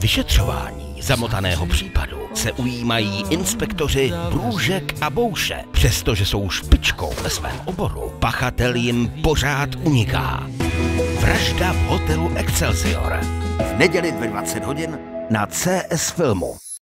Vyšetřování zamotaného případu se ujímají inspektoři Brůžek a Bouše. Přestože jsou špičkou ve svém oboru, pachatel jim pořád uniká. Vražda v hotelu Excelsior. V neděli ve 20 hodin na CS Filmu.